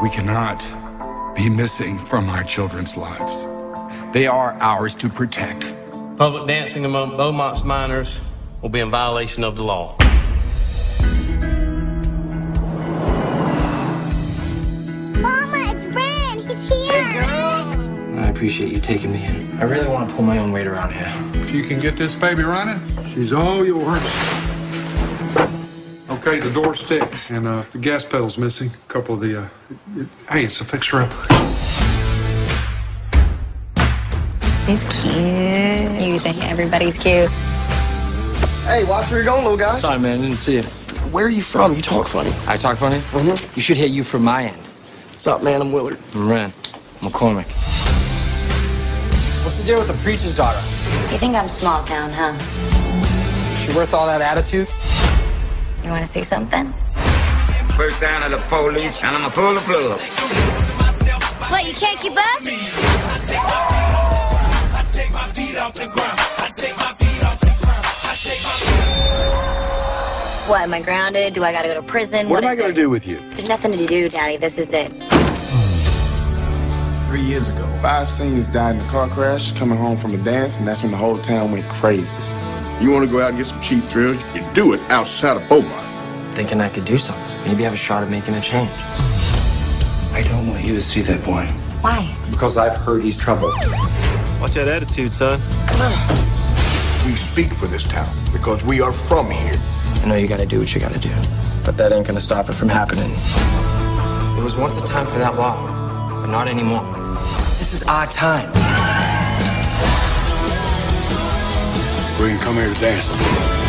We cannot be missing from our children's lives. They are ours to protect. Public dancing among Bomont's minors will be in violation of the law. Mama, it's Ren. He's here. Hey, girls. I appreciate you taking me in. I really want to pull my own weight around here. If you can get this baby running, she's all yours. Okay, the door sticks, and uh, the gas pedal's missing. A couple of the, uh, it, hey, it's a fixer up. He's cute. You think everybody's cute. Hey, watch where you're going, little guy. Sorry, man, I didn't see it. Where are you from? You talk funny. I talk funny? Mm-hmm. You should hit you from my end. What's up, man? I'm Willard. I'm Ren. MacCormack. What's the deal with the preacher's daughter? You think I'm small town, huh? She worth all that attitude? You want to see something? First down of the police, and I'ma pull the plug. What, you can't keep up? What, am I grounded? Do I gotta go to prison? What, am I is going it? to do with you? There's nothing to do, Daddy. This is it. Three years ago. Five seniors died in a car crash coming home from a dance, and that's when the whole town went crazy. You want to go out and get some cheap thrills? You do it outside of Bomont. Thinking I could do something. Maybe have a shot at making a change. I don't want you to see that boy Why? because I've heard he's trouble. Watch that attitude, son. We speak for this town because we are from here. I know you gotta do what you gotta do, but that ain't gonna stop it from happening. There was once a time for that law, but not anymore. This is our time. We can come here to dance.